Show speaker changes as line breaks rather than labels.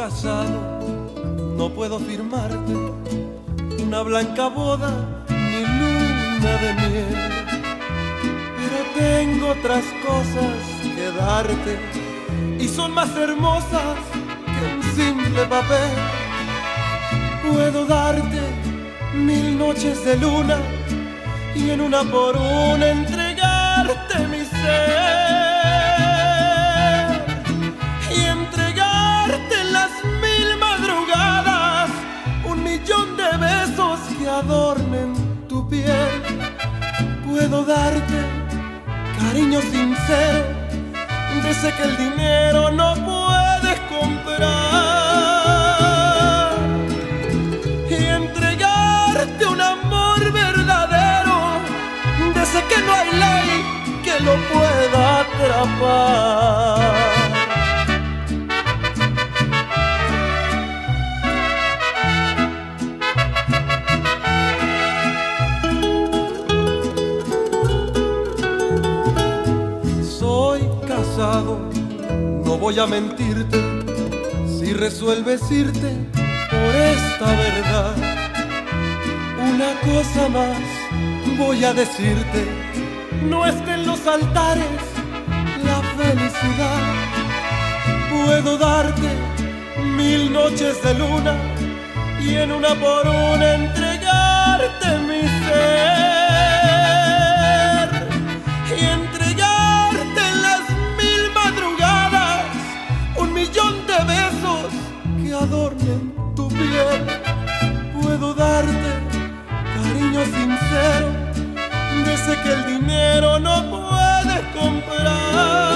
casado, no puedo firmarte una blanca boda ni luna de miel. Pero tengo otras cosas que darte y son más hermosas que un simple papel. Puedo darte mil noches de luna y en una por una entregarte mi ser. Puedo darte cariño sincero, de ese que el dinero no puede comprar. Y entregarte un amor verdadero, de ese que no hay ley que lo pueda atrapar. No voy a mentirte si resuelves irte por esta verdad. Una cosa más voy a decirte, no esté en los altares la felicidad. Puedo darte mil noches de luna y en una por una millón de besos que adornen tu piel. Puedo darte cariño sincero, desde que el dinero no puede comprar.